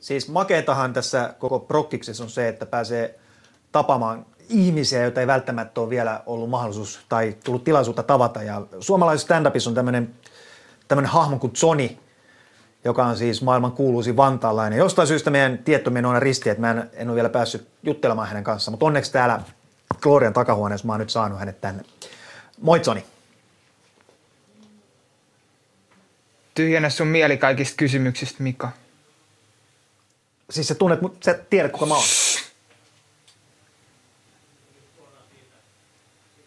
Siis makeetahan tässä koko prokkiksessa on se, että pääsee tapaamaan ihmisiä, joita ei välttämättä ole vielä ollut mahdollisuus tai tullut tilaisuutta tavata. Ja suomalaisessa stand-upissa on tämmöinen, tämmöinen hahmo kuin Johnny, joka on siis maailman kuuluisin vantaalainen. Jostain syystä meidän tiettomien on risti, että mä en, en ole vielä päässyt juttelemaan hänen kanssaan, mutta onneksi täällä Glorian takahuoneessa mä oon nyt saanut hänet tänne. Moi Johnny. Tyhjennä sun mieli kaikista kysymyksistä, Mika. Siis sä tunnet, mutta sä tiedät kuka mä oon.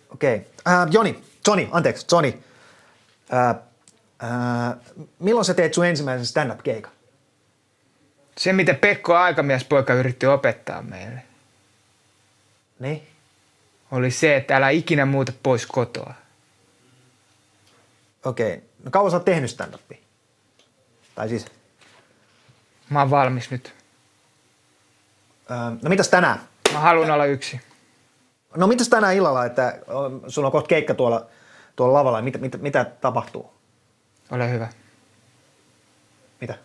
Okei. Okay. Äh, Joni, Johnny, anteeksi, Johnny. Äh, äh, milloin sä teet sun ensimmäisen stand-up-keikan? Se, mitä Pekko aikamiespoika yritti opettaa meille, Niin? oli se, että älä ikinä muuta pois kotoa. Okei. Okay. No kauan sä oot tehnyt stand-upia? Tai siis, Mä oon valmis nyt. Äh, no mitäs tänään? Mä haluan olla yksi. No mitäs tänään illalla, että sulla on kohta keikka tuolla, tuolla lavalla, mitä, mitä, mitä tapahtuu? Ole hyvä. Mitä?